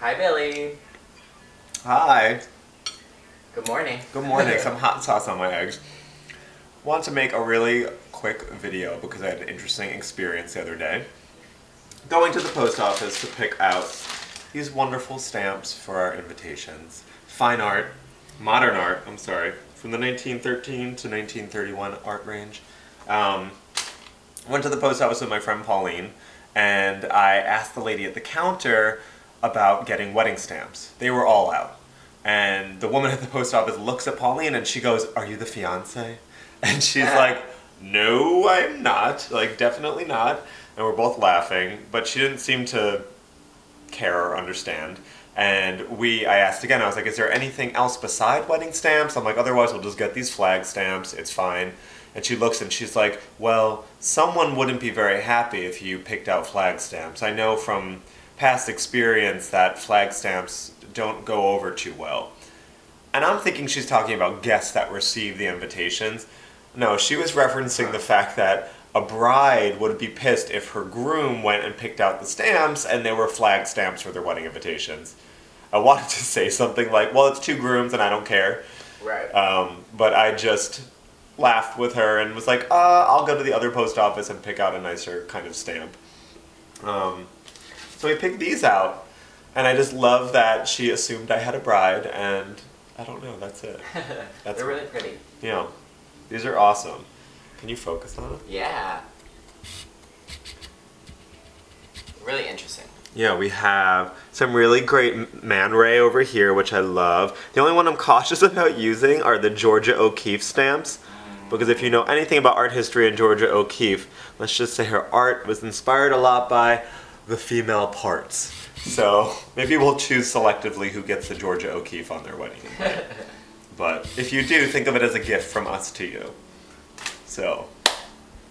Hi, Billy. Hi. Good morning. Good morning. Some hot sauce on my eggs. Want to make a really quick video because I had an interesting experience the other day. Going to the post office to pick out these wonderful stamps for our invitations. Fine art, modern art, I'm sorry, from the 1913 to 1931 art range. Um, went to the post office with my friend Pauline and I asked the lady at the counter about getting wedding stamps. They were all out. And the woman at the post office looks at Pauline and she goes, Are you the fiance? And she's like, No, I'm not. Like, definitely not. And we're both laughing, but she didn't seem to care or understand. And we, I asked again, I was like, Is there anything else beside wedding stamps? I'm like, Otherwise, we'll just get these flag stamps. It's fine. And she looks and she's like, Well, someone wouldn't be very happy if you picked out flag stamps. I know from past experience that flag stamps don't go over too well. And I'm thinking she's talking about guests that receive the invitations. No, she was referencing the fact that a bride would be pissed if her groom went and picked out the stamps and they were flag stamps for their wedding invitations. I wanted to say something like, well, it's two grooms and I don't care. Right. Um, but I just laughed with her and was like, uh, I'll go to the other post office and pick out a nicer kind of stamp. Um, so we picked these out, and I just love that she assumed I had a bride, and I don't know, that's it. That's They're really pretty. You know, these are awesome. Can you focus on it? Yeah. Really interesting. Yeah, we have some really great Man Ray over here, which I love. The only one I'm cautious about using are the Georgia O'Keeffe stamps. Mm. Because if you know anything about art history and Georgia O'Keeffe, let's just say her art was inspired a lot by the female parts. So maybe we'll choose selectively who gets the Georgia O'Keeffe on their wedding invite. but if you do, think of it as a gift from us to you. So,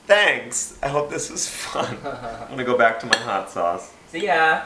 thanks. I hope this was fun. I'm gonna go back to my hot sauce. See ya.